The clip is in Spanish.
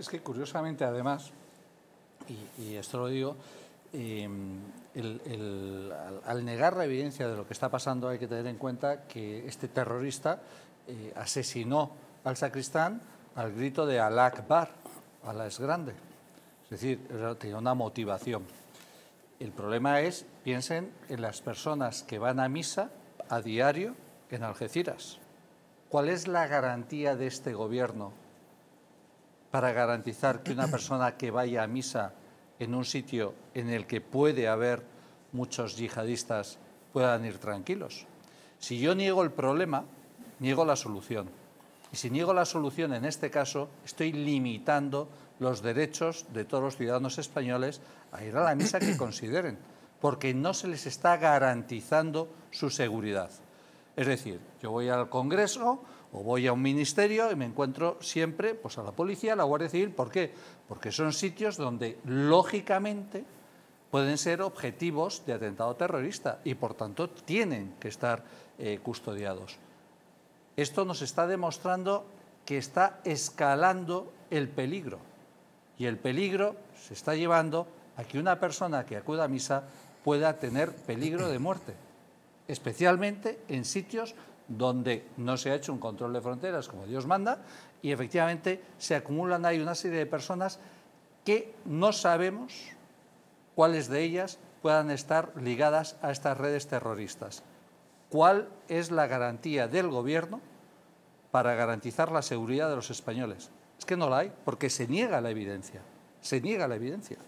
Es que curiosamente, además, y, esto lo digo, em, al, negar la evidencia de lo que está pasando hay que tener en cuenta que este terrorista eh, asesinó al sacristán al grito de Alá Akbar, Alá es grande. Es decir, tenía una motivación. El problema es, piensen en las personas que van a misa a diario en Algeciras. ¿Cuál es la garantía de este gobierno para garantizar que una persona que vaya a misa en un sitio en el que puede haber muchos yihadistas puedan ir tranquilos? Si yo niego el problema, niego la solución. Y si niego la solución en este caso, estoy limitando los derechos de todos los ciudadanos españoles a ir a la misa que consideren, porque no se les está garantizando su seguridad. Es decir, yo voy al Congreso o voy a un ministerio y me encuentro siempre pues, a la policía, a la Guardia Civil. ¿Por qué? Porque son sitios donde, lógicamente, pueden ser objetivos de atentado terrorista y, por tanto, tienen que estar eh, custodiados. Esto nos está demostrando que está escalando el peligro y el peligro se está llevando a que una persona que acuda a misa pueda tener peligro de muerte, especialmente en sitios donde no se ha hecho un control de fronteras como Dios manda y efectivamente se acumulan ahí una serie de personas que no sabemos cuáles de ellas puedan estar ligadas a estas redes terroristas. ¿Cuál es la garantía del Gobierno para garantizar la seguridad de los españoles? Es que no la hay, porque se niega la evidencia, se niega la evidencia.